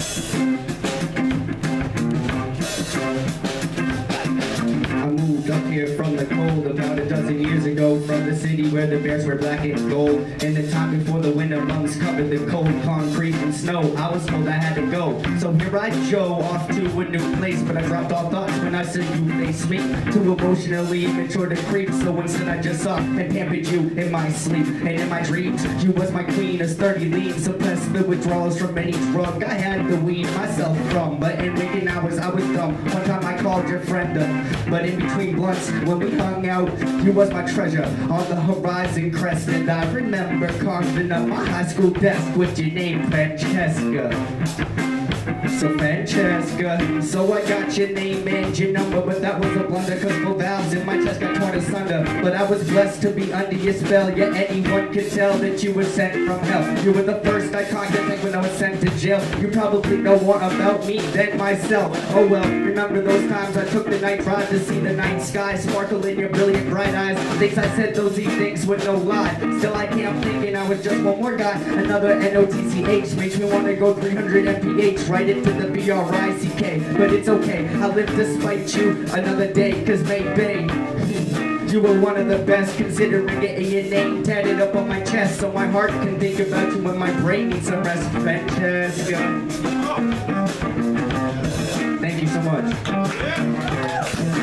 I moved up here from the of the city where the bears were black and gold. In the time before the winter months covered the cold concrete and snow, I was told I had to go. So here I go, off to a new place, but I dropped all thoughts when I said you face me. Too emotionally immature to creep, so instead I just saw and pampered you in my sleep. And in my dreams, you was my queen, a sturdy lean, suppressed the withdrawals from any drug I had to wean myself from. But in waking hours, I was dumb. One time I called your friend up, but in between blunts, when we hung out, you was my treasure on the horizon crest. And I remember carving up my high school desk with your name, Francesca. So Francesca, so I got your name and your number, but that was a blunder cause both valves in my chest got torn asunder. But I was blessed to be under your spell, yet anyone could tell that you were sent from hell. You were the first I contacted when I was sent to jail. You probably know more about me than myself. Oh well, remember those times I took the night ride to see the night sky sparkle in your brilliant bright eyes. Things I said those evenings with no lie. Still was just one more guy. Another N-O-T-C-H makes me wanna go 300 mph right into the B-R-I-C-K. But it's okay, I live despite you another day, cause maybe hmm, you were one of the best, considering getting your name tatted up on my chest, so my heart can think about you when my brain needs some rest. Francesca. Thank you so much.